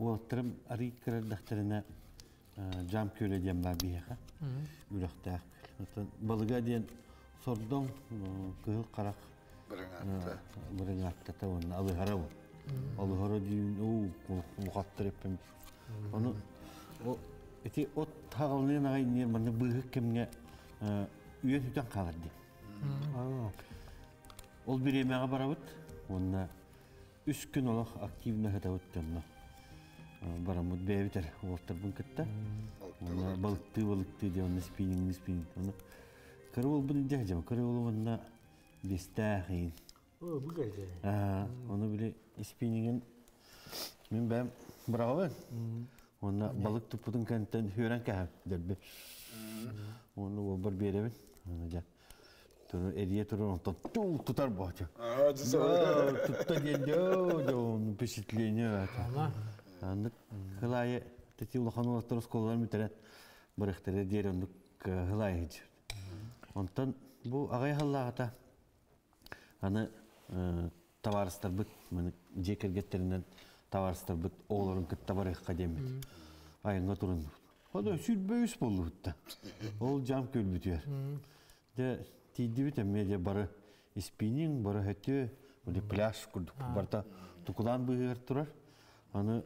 Уолттырым ари кырардахтарына жам көле дем бар бияха. Үрәхтәк. Балыга ден сордон кыһыл карак Біріңатты. бирин аттата оны алы харабы. Алы хара дин у мухаттырып. Оны о эти от не кемге калырды. Ол барабыт. Онна үш күн активно өттөннө. Барамыт бебитер олтар бун кытта. Онна балыкты балыкты де онна спиннинг спиннинг. Оны кырыл бун онна бестахин. О, оны биле спиннингин мен бәм брагы. Онна балык тупудун кенттен хүрән кәһәп дәрбе. Оны ол бір беребин. Оны жа. Он. А, десо. Тутта денде, он впечатление. Аны хылайы тети улахан улаттар сколалар митерет барыхтары дерендік хылайы жер. Онтан бу агай халлагата аны товарыстар бит мен жекергеттеринен товарыстар бит оолорун кытта барыхка демет. Айынга турун. Ода сүрбөйүс болду бутта. Ол жам көлбүтүер. Де тиди бит медиа бары спиннинг бары или пляж курдук барта тукулан быгыр турар. Аны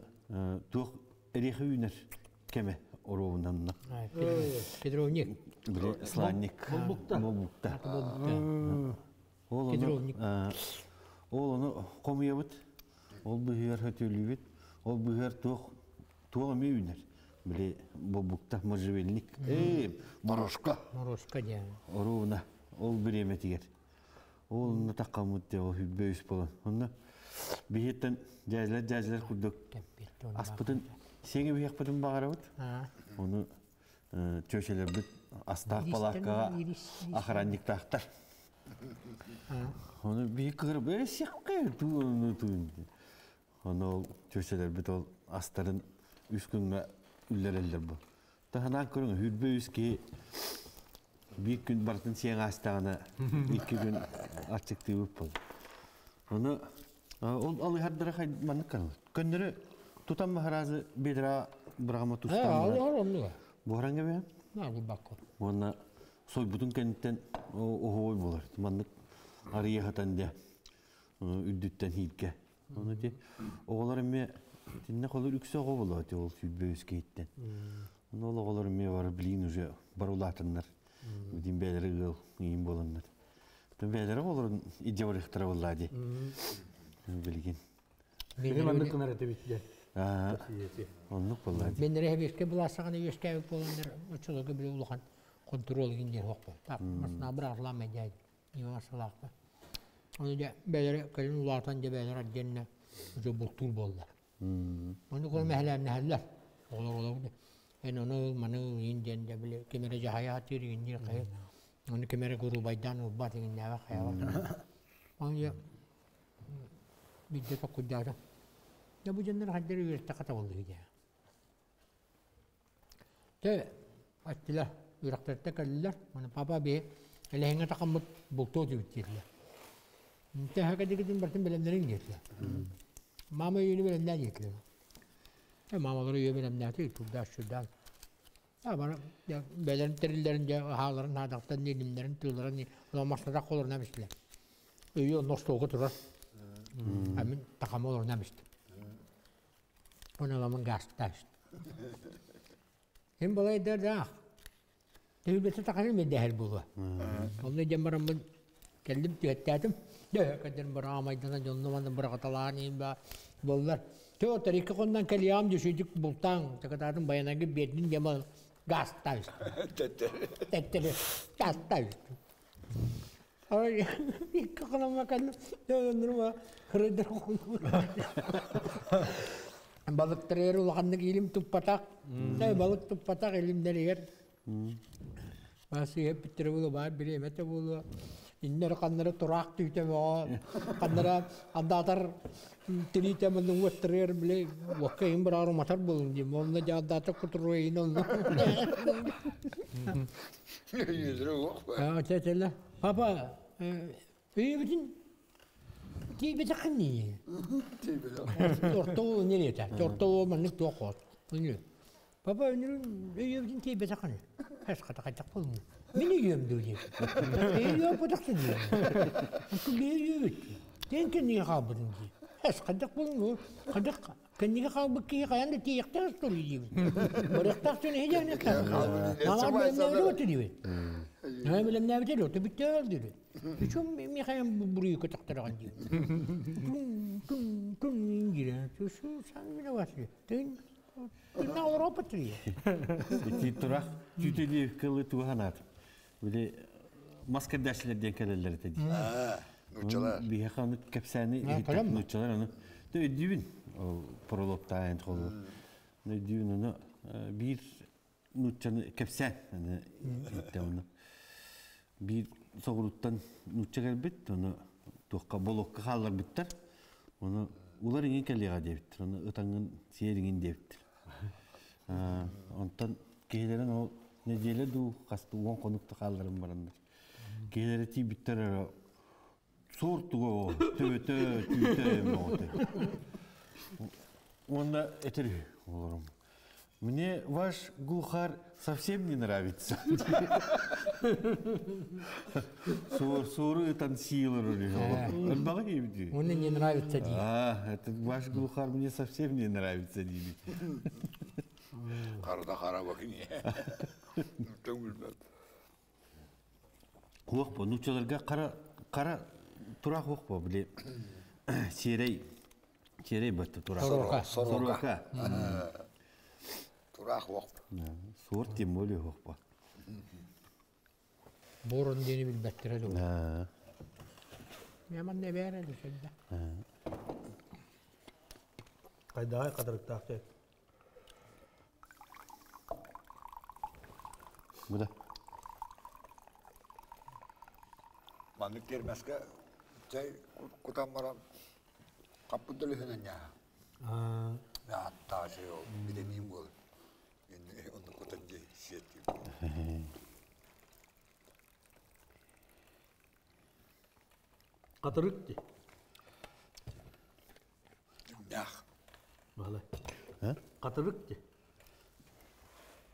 тух эрехи үнер кеме оровунан Петровник. Сланник. Молбукта. Молбукта. Ол Петровник. оны ол оны комуябыт. Ол быгыр хөтөлүбүт. Ол быгыр тух туга мүйүнер. Биле молбукта можжевельник. Э, морошка. Морозка дия. Оруна. Ол биреме тигер. Ол на такамыт те ол хүббөйс болон. Онна бихеттен жазлар жазлар курдук. Аспытын сеңе бияқпытын бағарабыт. А. Оны чөшелер бүт астақ балаққаға охранник тақтар. Оны бейік ә сеққай туыны туын. Оны ол чөшелер бүт ол астарын үш күнге үллер әлдер бұл. Таханан көрің хүрбе үске bir gün bartın sen astağına iki gün. Onu ол ал хардара хай манны кан. Көннөрө тутам махаразы бедра брахма Э, ал тустам. ал онда. Боранга бе. На бу бакко. Оны сой бутун кенттен охой болар. Манны ария хатан де. Үддүттен хилке. Оны де оголар эме тинне колор үксө го болот ол сүбөс кейттен. Оны ол оголар эме бар билин уже барулатыннар. Дин бәләре гыл иим боланнар. Тен идеорихтара боллади. Билген. Benim Аа, Siyeti. оннук боллади. Мен рехбеске буласаганы өскәбек болгандар очылыгы биле улахан контрол гиндер хокпа. Тап, масна бирар ла медяй. Нима салакпа. Оны да калын улатан да бәләре адденне уже бултул болдар. Оны кол мәһәлән нәһәлләр. Олар олар. Эн оны маны инден да биле кемере жахая тири индер кай. Оны кемере гуру байдан. Оны бидде oldu ya. Te attılar, yüreklerinde kaldılar. Bana baba be, hele henge takamut bultu diyor diyorlar. Te haka dikidin bertin belemlerin diyorlar. Mama yürü belemler diyorlar. E mamaları yürü belemler değil, turda şurada. Ya bana ya belerin terilerince hağların hadaktan nilimlerin tığların ulan masada kolur nemişler. Öyle nostu okuturlar. Amin takam olur nemişler. Ona lamın gastaş. Hem balay der da. Devlete takarım ben dehel bulu. Onu cemaram ben kellim tühettedim. De kadar bir amaydana jonlamanın bir katalarını ba bollar. Teo tarikı kondan keliyam düşücük bultan. Takatadım bayanagi Ay, bir kakalama kaldım. Dönürüm Hırıdır Balıktır yer ulağanlık ilim tuppatak. Tabi balık tuppatak ilimleri yer. Bası hep bitir bulu var, biri emete bulu. İnler kanları turak tüyte o. Kanlara anda atar tirite mendung wettir yer bile. Bulun kuturu. Ha. Papa, iyi bitin. тибе такни. Тибе. Орто не лета. Орто манны тохот. Уни. Папа уни өйөбдин тибе такни. Хас ката ката кул. Мини өйөм дүүли. Өйөө потаксын. Ку бери. Тен кен не хабын ди. Хас ката кул. Када кенниге хабы ки каянда тиектер стори ди. Барактак сен хеҗәне кан. Мама белән не өтү ди. Я беләм не битер, өтү битер ди. Үчүн ми хаям бурый көтөктөргөн ди. Тун тун тун гире. Түшү сан мене васли. Тын на Европа три. Ити турак түтели кылы туганат. Биле маскардашылар ден келелер теди. А, нучалар. Ha, kalem mi? нучалар аны. Тө дивин пролопта ент холу. Ne дивин аны бир нучаны кепсән аны согруттан нуча келбит, аны туққа болокка халлар биттер. Оны улар иңе келега дебиттер. Аны ытаңын сериңин дебиттер. А, Онтан кейлерин ол неделе ду касты он конукта халларын барандар. Кейлери ти биттер сортуго төтө түтө моты. Онда этер олорум. Мне ваш глухар совсем не нравится. Сур, суры. Он багаевди. Мне не нравится ди. А, этот ваш глухар мне совсем не нравится, Диби. Карда кара бакыне. Тың билбеп. Хуақ по, нучаларға қара, қара тұрақ хуақ по, біле, серей, серей бәтті тұрақ. Сорока. Сорока. Турак вак. Суыр тем более хуақ по. Борун дени билбеттер ду. А, Яман не бере ди шәдә. Кайдагай кадырыктак те. Бұда. Маннык термәскә чай кутан барам. Капыдылы хәнән я. А, Я тасы о бидемим бол. Енді оны кутан же сети. кадырык те. Нях. Бала. А? Кадырык те.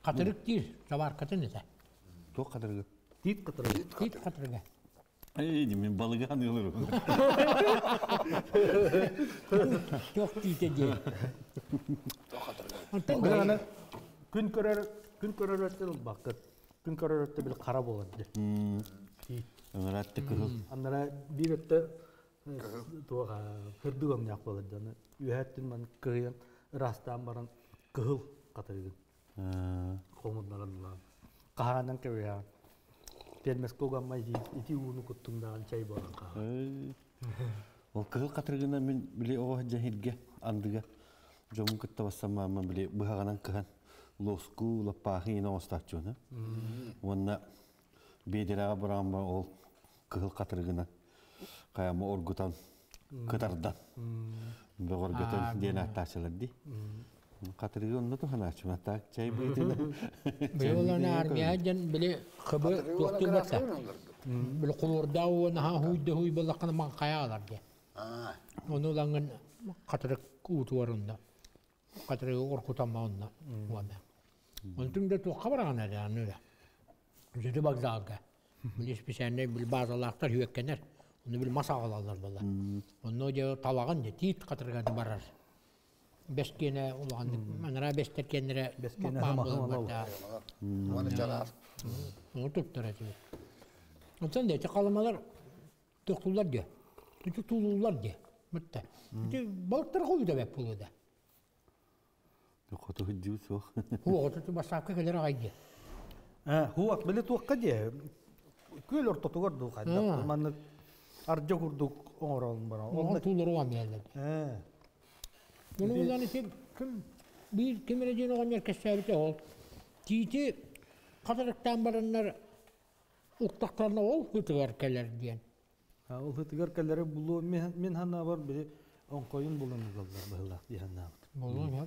Катырык дир, сабар катын эте. Тоқ. Кит катырга. Эй, мен ди. Антен Бир аны күн көрөр күн көрөр өттү бакыт. Күн көрөр өттү бил кара болот де. Тит. Ыңыратты күріл. Аннара бир өттү туга кырдыгым як болот жана. Үһәттин мен кыйын растан баран кыһыл катырыгын. Хомундаран ла. Каһаганан кебя. Термес коган май ити уну куттуңдаган чай болан каһа. Ол кығыл қатырғына мен біле оға жахилге андыға жомын күтті бассама мен біле бұхағанан кыған лоску лаппахи ина остачуна. Онна бедераға бұран ба ол кығыл қатырғына қаяма оргутан кытардан. Бе оргутан ден аттачылар ди. Қатырғы онна тухана ачуна так чай бейтіна. Беолан армия жан биле хыбы тоқту бата. Биле кулурда уна ха хуйда хуй балакана ман каялар ди. А, Onu langın katırık utuvarında. Katırık orkutanma yani öyle. Züdü bak zalga. Bilis bir sene bil bazı Allah'tar hüvekkener. Onu bil masa alarlar valla. Onu hoca talağın da tit katırık barar. Beş kene ulandık. Manara beş terkenlere Beş kene hama hama lav. Оны жалар. Onu tuttur ediyor. Ondan da çakalamalar tuktular diyor. Tutuk tuğlular diyor. Bitti. Balıklar koyu Қоты хүдді соқ. Huwa tutu basakka gelir aydı. А, хуак биле туакка же. Күл ортотугар ду кайда. Манны аржа курдук оңорон бара. Onu tuğları var yerler. Э. Bunu ulan için kim bir kimireceğin olan yer kesabite ol. Titi katarıktan baranlar uktaklarına ol hütüver keller diyen. А, ол хытыгар келлере булу мен мен ханна бар. Olur ya.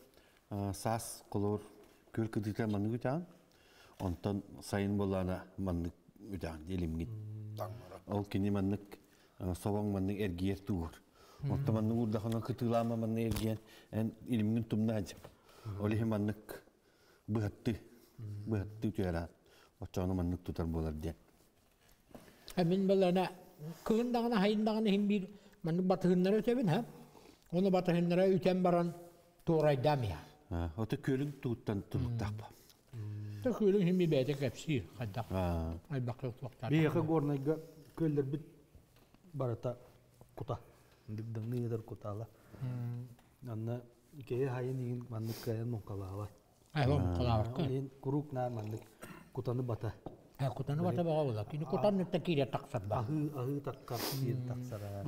сас колор көл кыдыктар маннык үтән. Онтон сайын болана маннык үтән. Таңмара. Ол кини маннык собоң маннык эргиер тугур. Онтон маннык урда хана кытылама маннык эрген эн илимнин тумна ажып. Ол ихе маннык быхатты. Быхатты үтәрән. Очоны маннык тутар болар kığın dağına hayın dağına hem bir mandık batığınlara ötebin ha. Onu batığınlara üten baran tuğray damya. Оты көлүң тууттан тулуктак ба. Hem bir beytek hepsi kaddak. Ay bakıyor tuğaktar. Бейхі горнайга көлдер бит барата кута. Дигдан нидер кутала. Анна икеге хайын мандык каян монкалава. Ay oğlum kulağı. Ен курук на кутаны бата. Kutan nütte kiriye taksat ba. Ahı ahы таккар сиен таксара.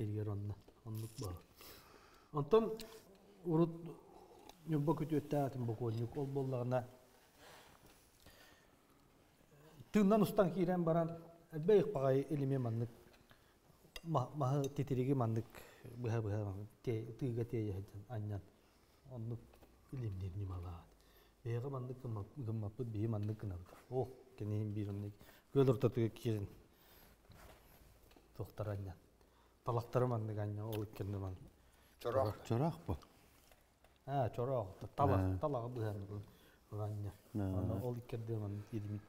Эргер онна. Ба. Урут Нюбба күтүөттә атым боконюк ол боллагына тыңнан устан кирен баран бейк багай элиме маннык маһы тетириги маннык быха быха те тыга те яһан аннан оннук илимдер нималаат бейга маннык гыммаппыт бии маннык кынабыт о кенин биринник көл ортотуга кирин тохтар аннан талактары маннык аннан ол иккенде ман. Чорох. Чорах ба. А чороо тала талага быхан аннан Аны ол иккенде ман илимит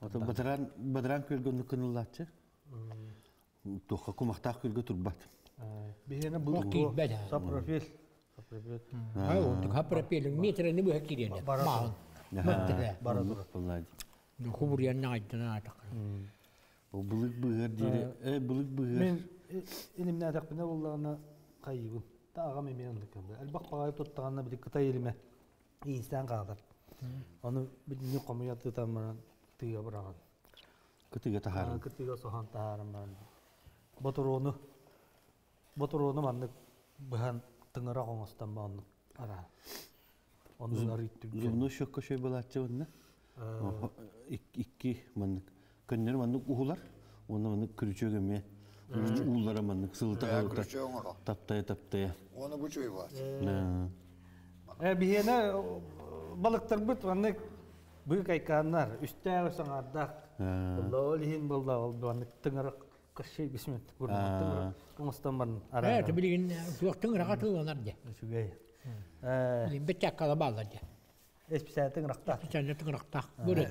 Оты бадран бадран көлгөнү кыныллачы. Туха кумактак көлгө турбат. Бihena Waktu buluk beda. Saprofil. Saprofil. Ay untuk hapra pelin metre ni buha kiriye ne. Bara- Mahon. Mette. Буллади. Kubur yan na aytana atak. О булык быгыр дире. Э булык быгыр. Мен илимне атак бина буллагына кайыбын. Тагам эме андыкан. Албак багай тоттаганна били кытай илиме. Инстан калдар. Аны бини комуяты тамаран тыга бараган. Кытыга тахар. Кытыга сохан таарам баран. Боторону. Боторону маннык быхан коңостан бааннык ара. Зумну шөккө шөй онна. Икки. Көннөр ухулар. Бәя калыкта. күрче оңора. Таптая таптая. Оны bu çöy var. Э бихена балыктар бит ванны бык айканнар үстә саңардак. Лолин булда ол ванны тыңыр кышый бисмет күрмәттем. Комстан бар ара. Э бисә тыңракта. Sen de tın raktak. Böyle.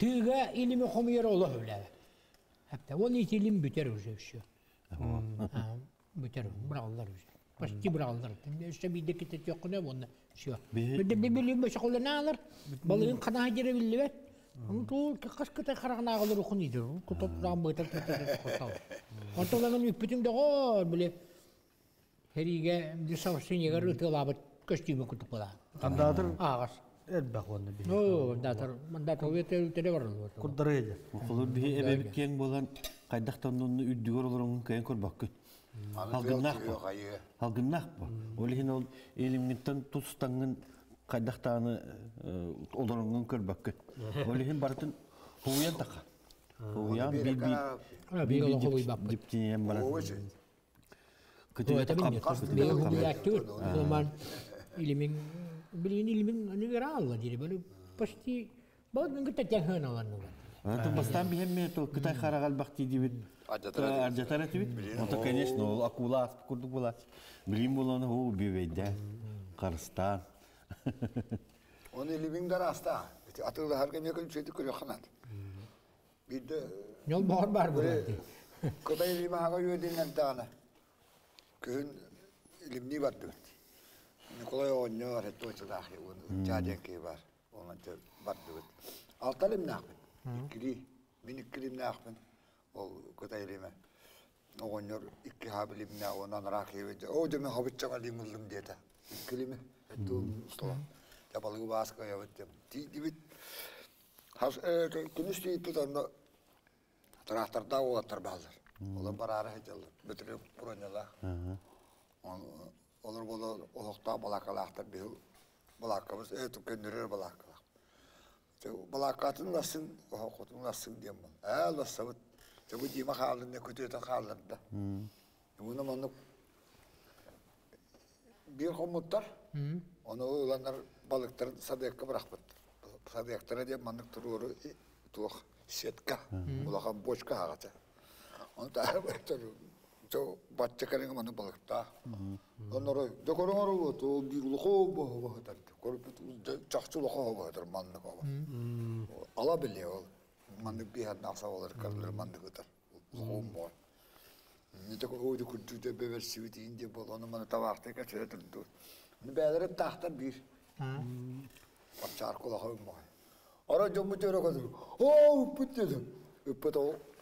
Э, için ilim büter öyle şu. Ha, büter bırakırlar öyle. Başki bırakırlar. İşte bir de kitet yok ne bunlar. Şu. Bir- Bir de bir bilim başı koluna ne alır? Balığın kana gire bildi ve. Onu tuğul kaç kıta karağına ağılır okun idir. Kutup ram bıta tutar tutar. Yegar ıtılabı köstümü kutup ola. Андадыр Ağır. эт бак ванны би. Onu üddügör olurun kayan korbakı. Halgınnak Yok bu. ayı. Halgınnak bu. Olihin ol elimginden tutustangın kaydaktanı olurun korbakı. Olihin baratın huyan taka. Huyan bir bir Ana bir yolu bilin ilimin ne gara Allah dedi böyle pasti Bak nunggu teteh hana lan nunggu. Антон бастан бихемме то Кытай харагал бакти дибит. Аржатара дибит. Аржатара дибит. Ото конечно ол курдук. Билим. Карыстан. Onu hasta. Her gün yakın şeydi. Bir de Yol bu. tane. Köyün elimni battı. Nikolay rakibi. O demin habitçak alayım oldum diye de. İkili mi? Hep Mustafa. Yabalığı baskı yapıp. Di dibit. Has, günüstü tutan da Тракторда олаттар балдар. Олар барары бронялар. Балакалактар бил балакабыз эту көндүрөр балакалак. Те балакатын насын, окутун насын дем бол. Ә ласабыт. Те бу дима халында көтөтө халында. Буны мону бир хомуттар. Оны уланар балыктар садекка брахпыт. Садектар деп мандык туруру тух сетка. Улаха бочка агата. Оны таа байтыр. Жо батча карың маны балыкта. Онору докорору то бир лохо бо бо тар. Корпут чакчу лохо бо тар мандык бо. Ала биле ол. Мандык би хат наса олар карлар мандык тар. Лохо бо. Нитек ойду күттүдө бебер сивити инде бол оны маны табакта качыра турду. Бәлереп тахта бир. Пачар кола хойм бой. Ара жому жөрө козу. О. Үппүт ол. Саде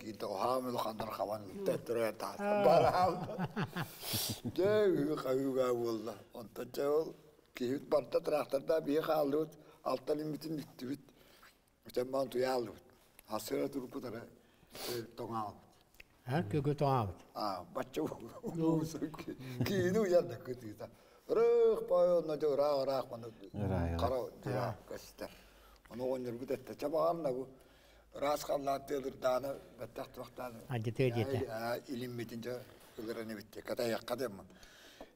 кийте хамил хандар хаван тетре та. Барам. Дэ хаюга болла. Онта жол кийит барта тракторда бие халдыт. Алталин бүтүн бүттүбүт. Үтен туялды. Хасыра туруп тара. Тоңал. Ха, көгө тоңабыт. А, бачча кийину янда кытыта. Рых пойо на жо ра ра мана. Ра, ра. Кара жа кастар. Оны онер бүтетте чабаганна бу. Рас халла телер даны баттак вактаны. Аҗы тәҗете. А, илим метинче ылыраны битте. Ката якка дем.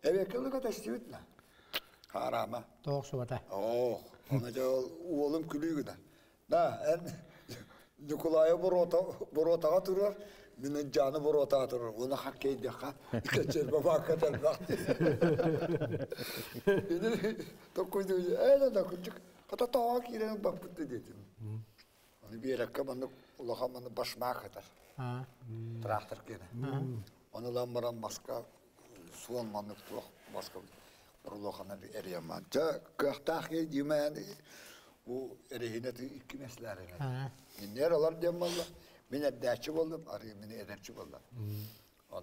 Эбе кылы ката стивитна. Харама. Тоқ субата. Ох, ona бак. Эне токойду. Эне да күчүк. Ката таа кирен бак бутты дедим. Аны берекке маны улаха маны башма катар. А, Трактор кене. Оны ламбаран маска суон маны тух маска. Урлохана эрияман. Жа кахтах диман. Bu erehine iki mesleğine. ha. Minner olan dem valla. Min edderçi oldum, arı min ederçi valla.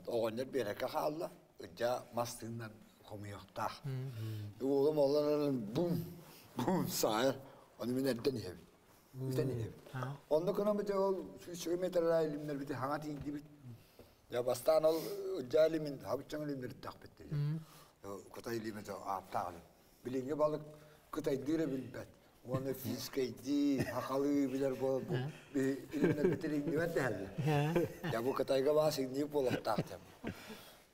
O günler bir eka kaldı. Önce mastığından komuyor da. Oğlum olanın bum bum sağır. Onu Edden ev. Ondan sonra bir de o şu şu metre ilimler bir de hangi indi bit. Ya bastan ol önce ilimin habitçan ilimleri takbetti. Kutay ilimi de aptal. Bilinge balık kutay dire bilbet. Onu fiskeydi, hakalı bilir bu bu bir ilimler bitirin ne derler. Ya bu katayga basın niye bolak tahtım.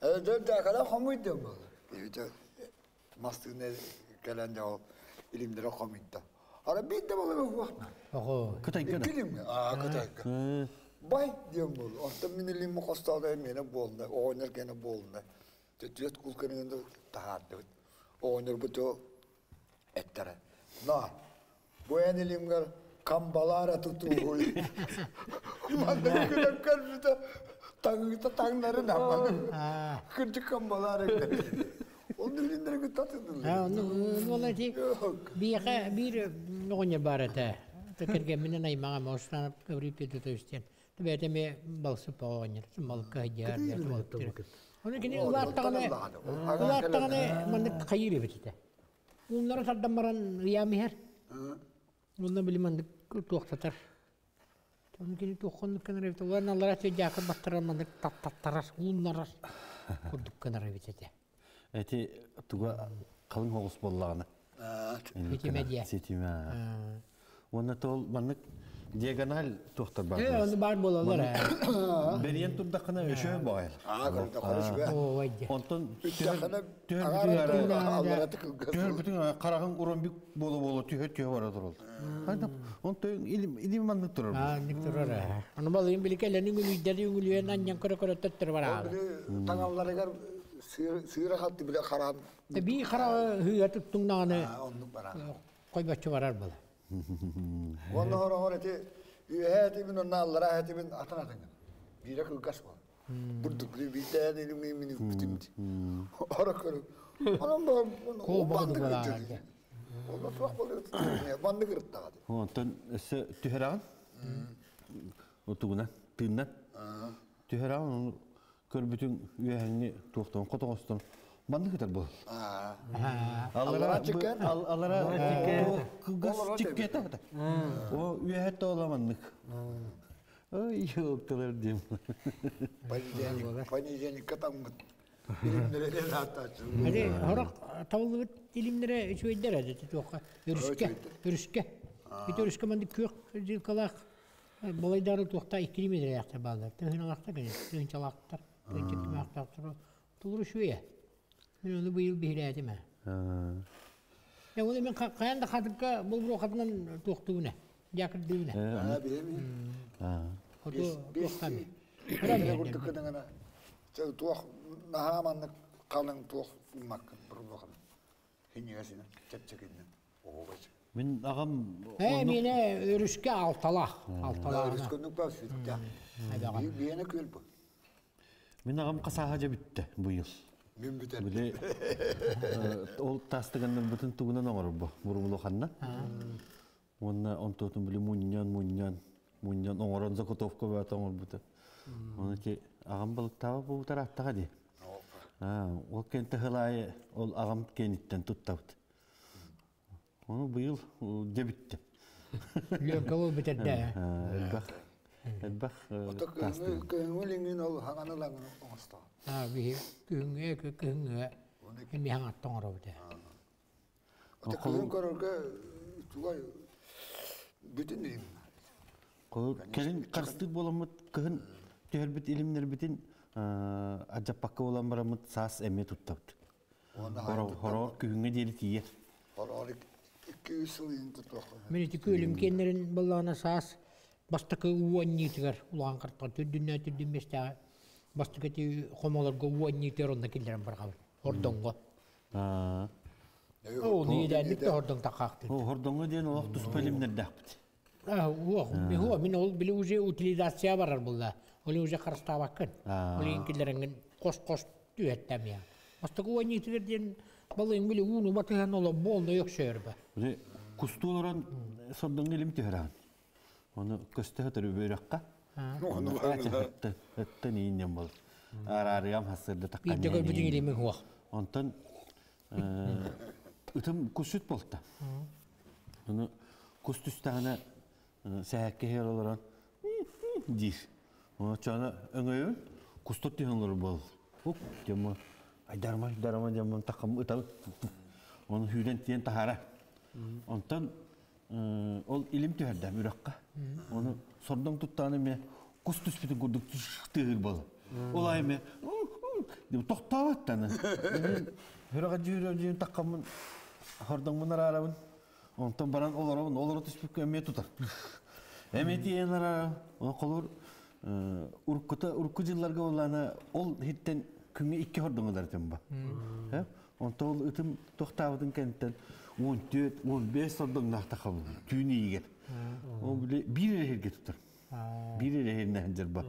Evet dört dakikada hamuydu mu? Evet mastığına gelen de o ilimlere hamuydu. Ara bir de balık bu vakti. Oho. Kıtay gana. Bilim mi? Aa katayga. Bay diyorum bu. Orta min ilim kostada emine bolunda. O oynar gene bolunda. Tüyet kulkanın da tahattı. O oynar bu ilimleri ki tatlıdır. Ha, onu onu ti. Bir bir onya barata. Tekерге менен аймага ме балсы мал каҗар. Оны кайыр битте. Оны уларны. Курдук битте. Эти туга калың хоғыс боллағына. Сетимедия. Сетиме. Оны тол маннык диагональ тоқтар бар. Э, оны бар болалар. Өшө байыл. Konuşuyor. О, вайде. Онтон Üttahına төр ağara бүтүн караган урон бик бара турул. Айда онто илим илим маннык турар. А, никторара. Аны балын билкелени гүлүддери гүлүен аньян көрө көрө төттөр бара. Tangallara gar kalktı bile karan. Те би хара туттуңнаны Ha onluk bara. койбачы барар бала. Var. Burduk bir bir tane elimi emini bitimdi. Ara körü. Anam ben Kol bandı bağlı kırdı. bağlı. Ondan sonra böyle bandı kırdı da. Онтон өсө түһөраган. Отугуна тыннан. Түһөраган көрбүтүн үөһәңни туохтон котогостон банды кытар бул. Чиккен? аллара кыгас чиккета. О үөһәтте оламаннык. Ой, ёпталар дем. Понедельник, понедельник катаммыт. Билимдерелер аттачы. Hadi horak tavallıbıt ilimlere üçüydер әді туаққа өріске өріске бит өріске манды көк жилкалақ балайдары туақта 2 километр яқты балдар. Тыгын алақта кәне тыгын чалақтар тыгын чекме ақтар тұлыр үшуе мен оны бұйыл бейрәдім ә я оны мен қаянда қатыққа бұл бір оқатынан туақтуына жақырдуына Ha bilemi. Ото туақта мен Bilemi kurdu kıdığına. Çau tuğ nahamanlık kalın tuğ bulmak bir bakın. Hinyasına çetçekinden. Oo başı. Мен ағам Ә мені өріске алталақ алталағына köl bu. Мен ағам қасаға жабитті бұйыл. Mün biter. Біле ол тастыганнан бүтін тугунан оңор бу бурумулу ханна. Онна онтотун биле муньян муньян муньян оңорон закотовка бат оңор буту. Оны те ағам балык таба бу тараттага ди. А, ол кенте хылай ол ағам кениттен туттабыт. Оны быйыл дебитти. Лөккәлі бітірді. Элбах. Köyünü köyünü lingin ol hanganı langın oğusta. А, бихи күнгө күнгө. Эми хаңа тоңро бите. Ota köyün körürge tuğay bütün diyeyim. Келин карстык боламыт кыһын төһөрбүт илимнер битин ажаппакка болан барамыт саас эме туттабыт. Хоро хоро күнгө дери тиер. Oralık 200 yıl yıl tutuyor. Мен баллана саас бастыкы уоннитигер улаан картка түдүннө түдүмместаа бастыкы ти хомолорго уоннитер онда килдерен баргабы. Ордонго. Аа. Ол ниедәнлек тә ордон такакты. О хордоңго ден олох тус пелимнер дахпыт. Ми хуа, мин ол биле уже утилизация барар булда. Ол уже карстабаккын. Ол уоннитигер ден биле уну батыган илим. Оны көстө хөтөрү бөйрөккә. Оны хытты нинен бол. Арарыгам хасырды таккан. Бирдегө бүтүн илеме хуа. Онтон ытым кусут болта. Оны кус түстәгенә сәһәккә хераларан диш. Оны чана өңөйүн кустут тиһәнләр бол. Ук дема айдарма айдарма дема такым ытал. Оны хүдән тиен тахара. Онтон ол илим төһәрдә бүрәккә. Оны сордың туттаны ме кус түспүтү гурдук тыгыр бол. Олай ме деп арабын. Баран оларабын, олар тутар. Уркута урку жылларга ол хиттен күнгө икки хордоңдар темба. Ха? Онто ол ытым тоқтабытын кенттен 14, 15 хордоң нахта кабыл. Түүнийге. Ол биле бир эрге тутар. Бир эрге хенжер ба.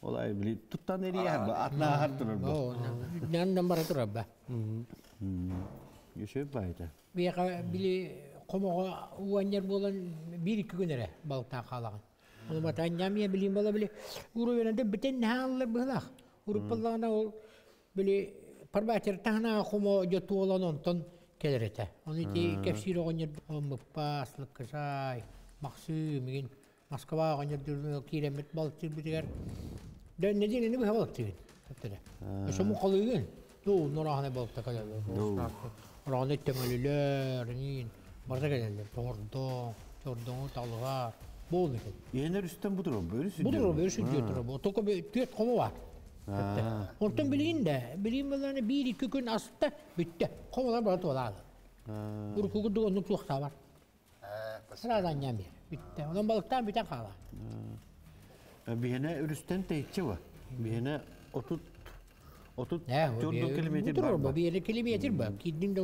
Олай биле туттан эрия ба, атна хартыр ба. О, нандан бара турабба. Юшөп байта. Бияка били комого уаннер болан бир iki күнере балта калаган. Ол бата нямия билим бала били уруйнада битен хааллар быхлах. Уруп баллагана ол били парбатер тахна комо жоту olan онтон келерете. Оны ти кепсир огонер мыппаслык кысай. Максимин Москва огонер дүрнө киремет балтыр битер. Дөн не дигени бу балыктыр. Таптыра. Шому калыгын. Ду норахне балыкта калады. Раны темелилер, нин. Барда келелер. Тордо, тордо талгар. Бол екен. Енер үстен будыр, бөрү Budur o bir sütüyor bu. Toko bir tüyet komu var. Ondan bileyim de, bileyim böyle bir iki gün asıtta bitti. Komular bana tuğladı. Bu kukudu onu tuğta var. He, bas. Sıradan yemir. Bitti. Ondan balıktan biten kala. Bihene ürüsten teyitçi var. Bihene otut otut Ne o çordu bir kilometre budur var. o bir yere kilometre bak. Gidin de